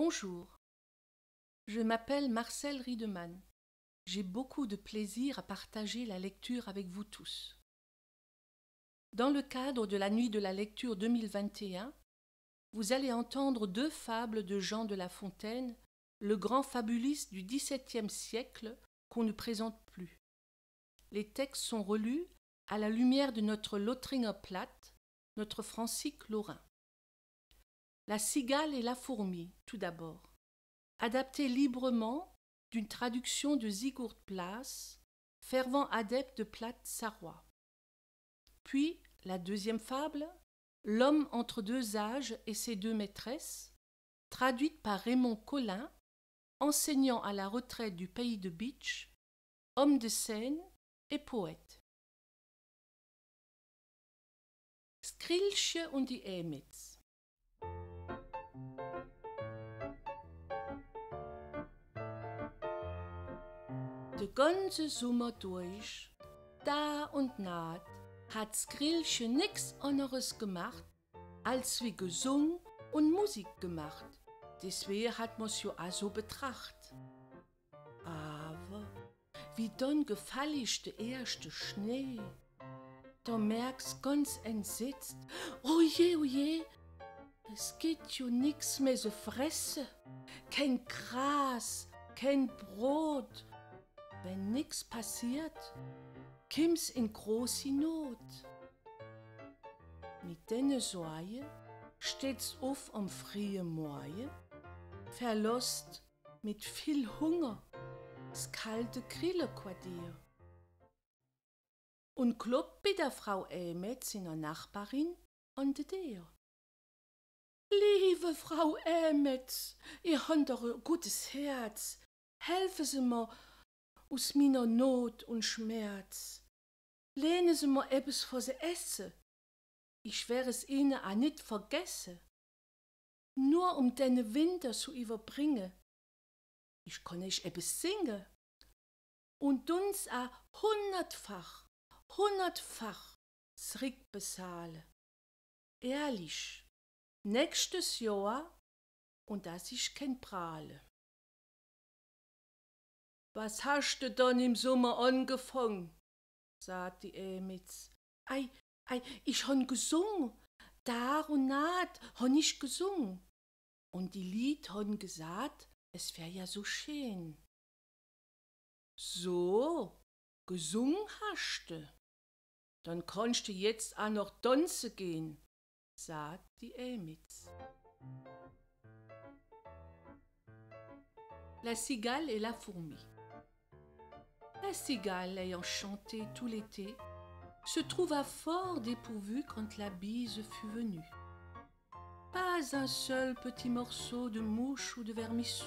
Bonjour. Je m'appelle Marcel Riedemann. J'ai beaucoup de plaisir à partager la lecture avec vous tous. Dans le cadre de la Nuit de la lecture 2021, vous allez entendre deux fables de Jean de La Fontaine, le grand fabuliste du XVIIe siècle qu'on ne présente plus. Les textes sont relus à la lumière de notre Lothringer Platt, notre Francique Lorrain. La cigale et la fourmi, tout d'abord, adapté librement d'une traduction de Sigurd Place, fervent adepte de Platt sarrois. Puis la deuxième fable, L'homme entre deux âges et ses deux maîtresses, traduite par Raymond Collin, enseignant à la retraite du pays de Beach, homme de scène et poète. Skrilche und die Emitz De ganze Sommer durch, da und naht, hat Skrilche nix anderes gemacht, als wie gesungen und Musik gemacht. Deswegen hat man's jo auch so betracht. Aber wie dann gefallig der erste Schnee, da merkst ganz entsetzt, oh je, oh je, es gibt jo nix mehr zu fressen, kein Gras, kein Brot, wenn nix passiert, kimm's in große Not. Mit denne Sorge steht's auf am frühen Morgen, verlost mit viel Hunger das kalte Grillequartier. Und kloppt bei der Frau Emet, seiner Nachbarin, an die Tür. Liebe Frau Emet, ihr habt doch ein gutes Herz. Helfen Sie mir, aus meiner Not und Schmerz. Lehnen Sie mir etwas vor sie esse. Ich wär es ihnen auch nicht vergesse. Nur um deine Winter zu überbringen. Ich kann nicht etwas singen. Und uns a hundertfach, hundertfach zrick bezahle. Ehrlich, nächstes Jahr und dass ich kein Prahle. Was hast du dann im Sommer angefangen? sagt die Emitz. Ei, ei, ich han gesungen. Da und naht han ich gesungen. Und die Lied han gesagt, es wär ja so schön. So, gesungen hast du. Dann kannst du jetzt auch noch tanzen gehen, sagt die Emitz. La cigale et la fourmi. La cigale, ayant chanté tout l'été, se trouva fort dépourvue quand la bise fut venue. Pas un seul petit morceau de mouche ou de vermisseau.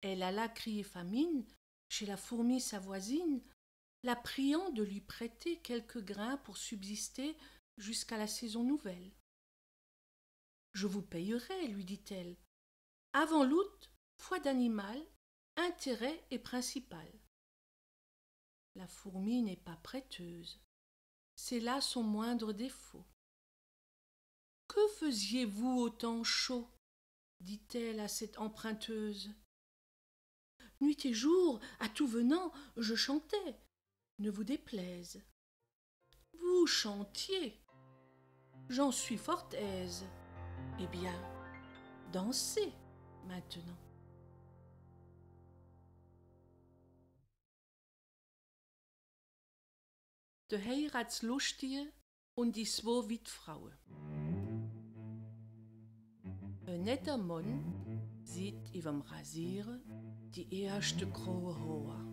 Elle alla crier famine chez la fourmi sa voisine, la priant de lui prêter quelques grains pour subsister jusqu'à la saison nouvelle. Je vous payerai, lui dit-elle. Avant l'août, foi d'animal, intérêt est principal. La fourmi n'est pas prêteuse. C'est là son moindre défaut. Que faisiez-vous au temps chaud? dit-elle à cette emprunteuse. Nuit et jour, à tout venant, je chantais. Ne vous déplaise. Vous chantiez. J'en suis fort aise. Eh bien, dansez maintenant. De Heiratslustige und die zwei Witfrauen. Ein netter Mann sieht überm Rasieren die erste graue Haare.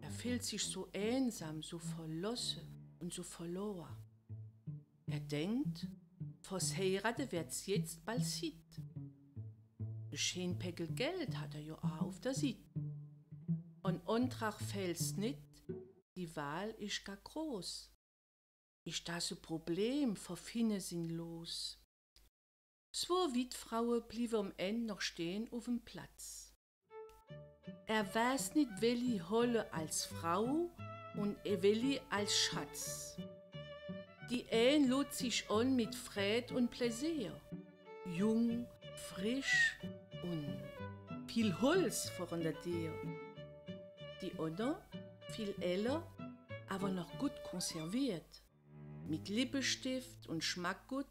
Er fühlt sich so einsam, so verlassen und so verloren. Er denkt, fürs Heiraten wird's jetzt bald Zeit. Schön Päckel Geld hat er ja auch auf der Seite. Und Antrag fällt's nicht, die Wahl ist gar groß. Ist das ein Problem für viele sinnlos? Zwei Witfrauen blieben am Ende noch stehen auf dem Platz. Er weiß nicht, welche Holle als Frau und welche als Schatz. Die ein lot sich an mit Fred und Pläsier. Jung, frisch und viel Holz vor der Tür. Die andere, viel älter, aber noch gut konserviert. Mit Lippenstift und Schmackgut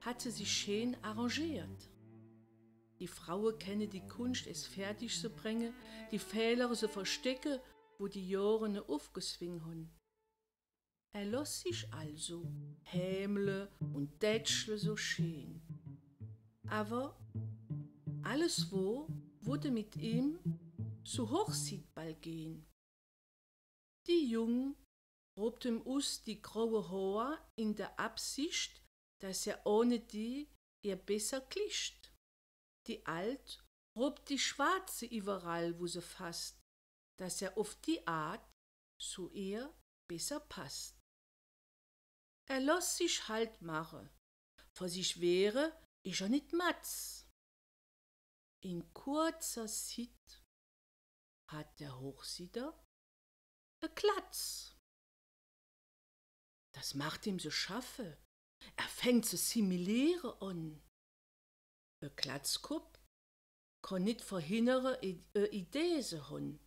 hat sie sich schön arrangiert. Die Frauen kennen die Kunst, es fertig zu bringen, die Fehler zu verstecken, wo die Jahre aufgeswungen haben. Er lässt sich also Hämle und Tätschle so schön. Aber alles wo wurde mit ihm zu Hochsiedball gehen. Die Jung robt ihm us die graue Haar in der Absicht, dass er ohne die ihr besser klischt. Die Alt robt die Schwarze überall, wo sie fasst, dass er auf die Art zu ihr besser passt. Er lässt sich halt mache, vor sich wäre ich er nicht matz. In kurzer Zeit hat der Hochsieder e Klatz. Das macht ihm so schaffe. Er fängt zu similieren an. E Klatzkupp kann nicht verhindern, e Idee zu haben.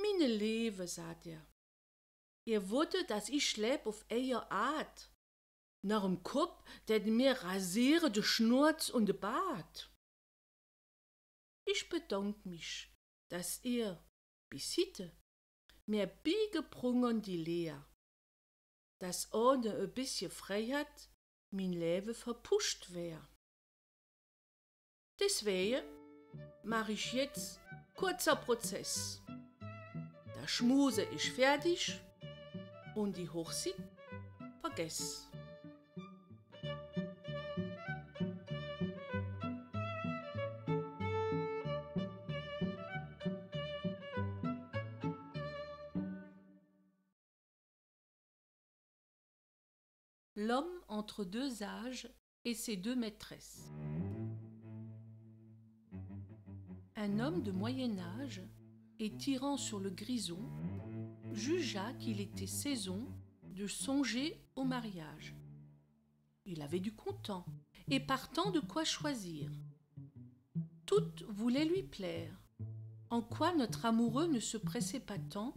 Meine Lewe, sagt er. Ihr wollte, dass ich leb auf eier Art. Nach dem Kopf, der mir rasiere de Schnurz und de Bart. Ich bedank mich, dass ihr bis heute mir biegebrungen die Lehr, dass ohne e bisschen Freiheit mein Leben verpuscht wär. Deswegen mach ich jetzt kurzer Prozess. Der Schmuse ist fertig und die Hochzeit vergess. L'homme entre deux âges et ses deux maîtresses. Un homme de moyen âge, et tirant sur le grison, jugea qu'il était saison de songer au mariage. Il avait du content et partant de quoi choisir. Toutes voulaient lui plaire, en quoi notre amoureux ne se pressait pas tant,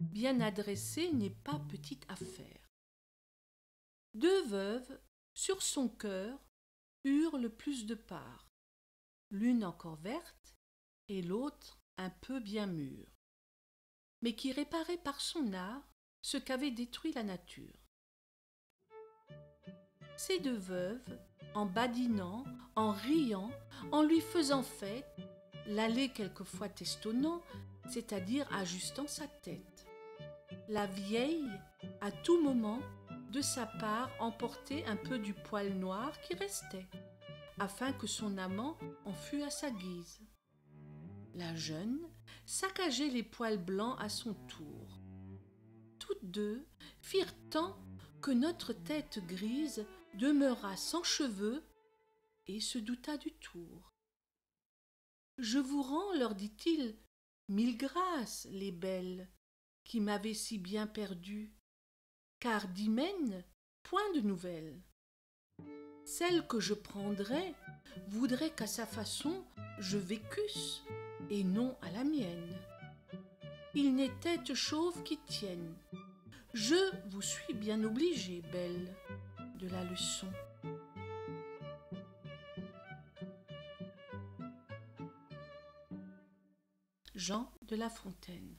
bien adressé n'est pas petite affaire. Deux veuves, sur son cœur, eurent le plus de part, l'une encore verte et l'autre un peu bien mûre, mais qui réparait par son art ce qu'avait détruit la nature. Ces deux veuves, en badinant, en riant, en lui faisant fête, l'allaient quelquefois testonnant, c'est-à-dire ajustant sa tête. La vieille, à tout moment, de sa part emporter un peu du poil noir qui restait, afin que son amant en fût à sa guise. La jeune saccageait les poils blancs à son tour. Toutes deux firent tant que notre tête grise demeura sans cheveux et se douta du tour. Je vous rends, leur dit-il, mille grâces, les belles, qui m'avaient si bien perdue car d'hymen point de nouvelles. Celle que je prendrais voudrait qu'à sa façon je vécusse, et non à la mienne. Il n'est tête chauve qui tienne. Je vous suis bien obligée, belle, de la leçon. Jean de La Fontaine